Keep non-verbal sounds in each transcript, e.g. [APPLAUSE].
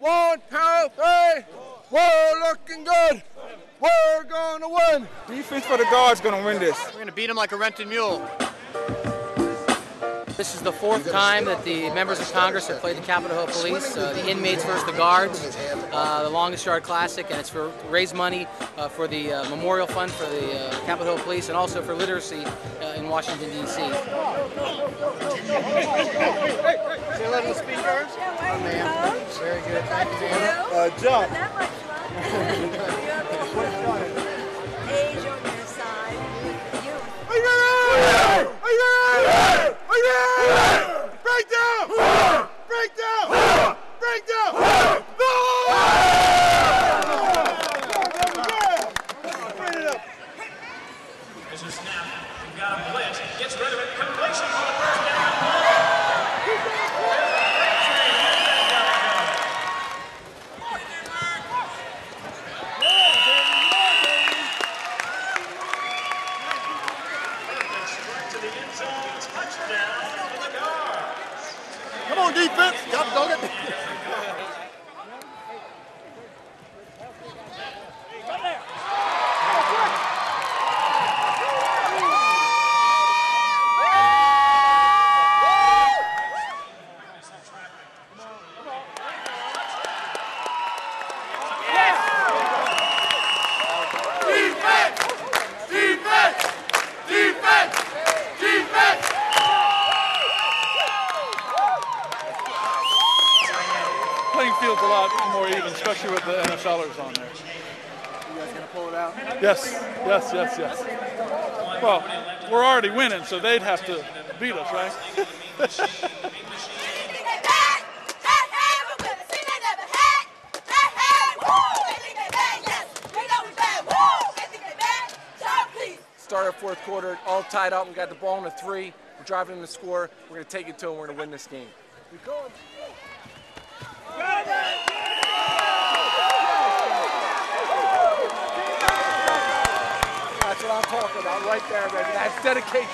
One, two, three. We're looking good. We're gonna win. Defense for the guard's gonna win this. We're gonna beat them like a rented mule. This is the fourth time that the members of Congress have played the Capitol Hill Police. Uh, the inmates versus the guards, uh, the longest yard classic, and it's for raise money uh, for the uh, memorial fund for the uh, Capitol Hill Police and also for literacy uh, in Washington D.C. Say hello to the speakers. Good. You. Uh, jump. That much [LAUGHS] fun. Age on the end zone. Touchdown. Come on, defense. Got to dog it. Defense! Defense! Defense! Defense! Playing field's a lot more even, especially with the NFLers on there. You guys gonna pull it out? Yes, yes, yes, yes. Well, we're already winning, so they'd have to beat us, right? [LAUGHS] Start our fourth quarter, all tied up. We got the ball in the three. We're driving in the score. We're going to take it to them. We're going to win this game. That's right there, baby. That's dedication.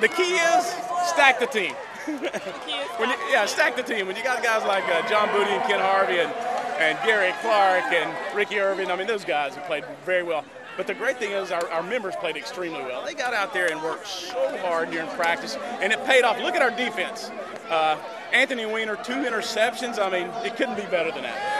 The key is stack the team. When you, yeah, stack the team. When you got guys like uh, John Booty and Ken Harvey and, and Gary Clark and Ricky Irvin, I mean, those guys have played very well. But the great thing is our, our members played extremely well. They got out there and worked so hard during practice, and it paid off. Look at our defense. Uh, Anthony Weiner, two interceptions. I mean, it couldn't be better than that.